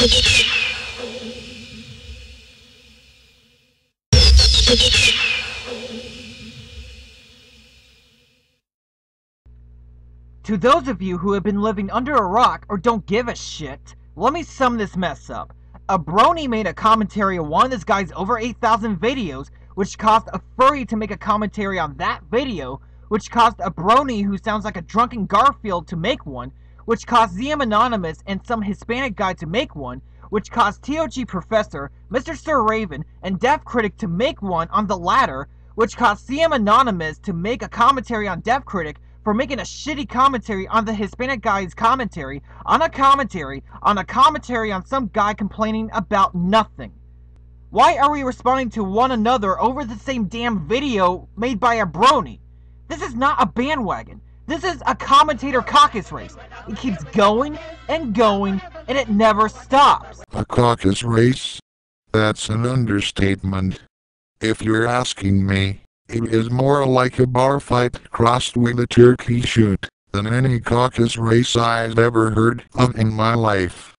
To those of you who have been living under a rock or don't give a shit, let me sum this mess up. A brony made a commentary on one of this guy's over 8,000 videos, which caused a furry to make a commentary on that video, which caused a brony who sounds like a drunken Garfield to make one, which caused ZM Anonymous and some Hispanic guy to make one, which caused TOG Professor, Mr. Sir Raven, and Deaf Critic to make one on the latter, which caused CM Anonymous to make a commentary on Deaf Critic for making a shitty commentary on the Hispanic guy's commentary, on a commentary, on a commentary on some guy complaining about nothing. Why are we responding to one another over the same damn video made by a brony? This is not a bandwagon. This is a commentator caucus race. It keeps going and going, and it never stops. A caucus race? That's an understatement. If you're asking me, it is more like a bar fight crossed with a turkey shoot than any caucus race I've ever heard of in my life.